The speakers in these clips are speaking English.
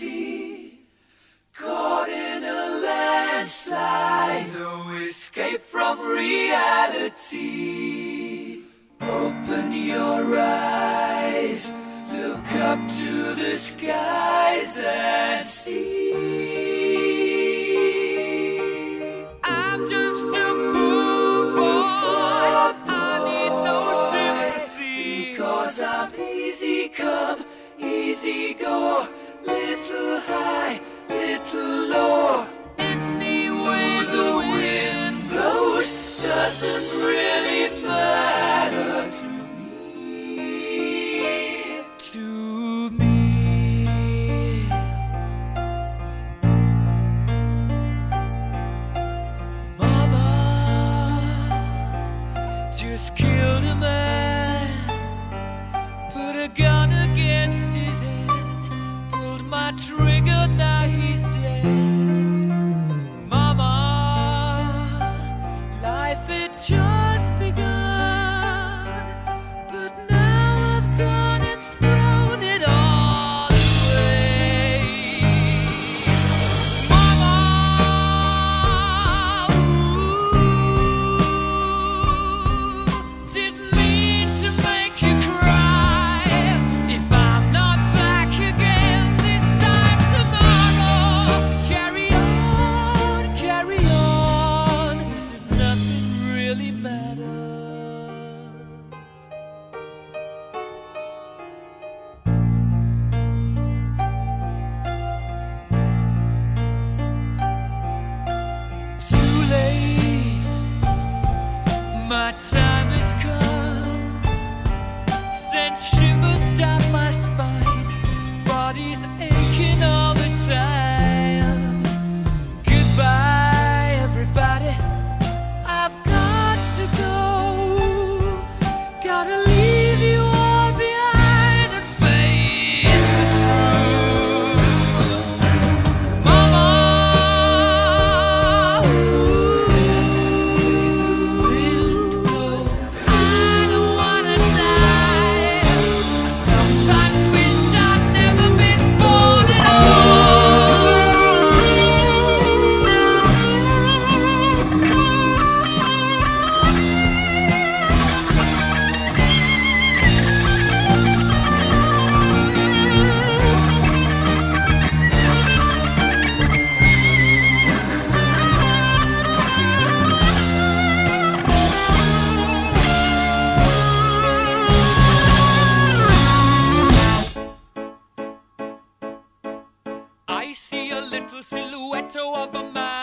Caught in a landslide, no escape from reality. Open your eyes, look up to the skies and see. I'm just a boy. I need no sympathy. Because I'm easy come, easy go. High, little low. Any way the wind blows doesn't really matter to me. To me. Mama just killed a man, put a gun against my trigger, now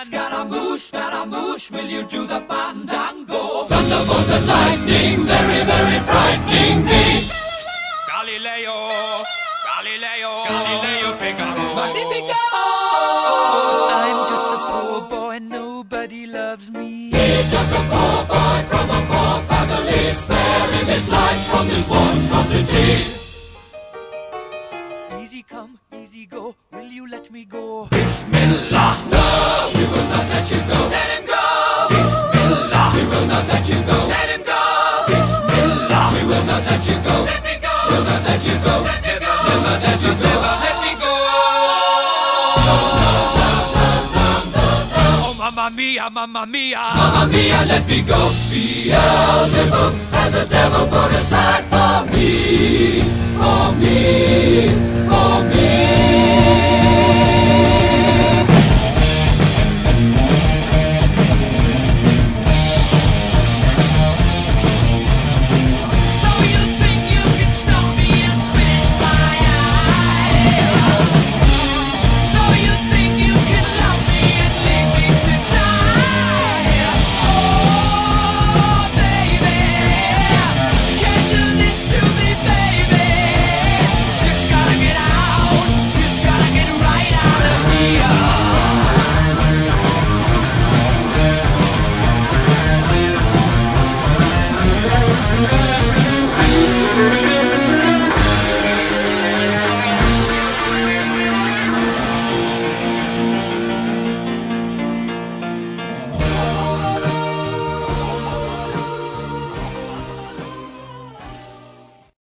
Scaramouche, Scaramouche, will you do the fandango? Thunderbolt and lightning, very, very frightening me. Galileo, Galileo, Galileo Figaro. Magnifico! I'm just a poor boy, nobody loves me. He's just a poor boy from a poor family, sparing his life from this monstrosity. Easy come, easy go. Will you let me go? Bismillah. No, we will let you go. Let him go. Bismillah. We will not let you go. Let him go. Bismillah. We will not let you go. Let me go. We'll not let you go. Let me go. We'll let you. Never let me go. Oh, mamma mia, mamma mia. Mamma mia, let me go. Beelzebub has a devil put aside for me. For me. For me.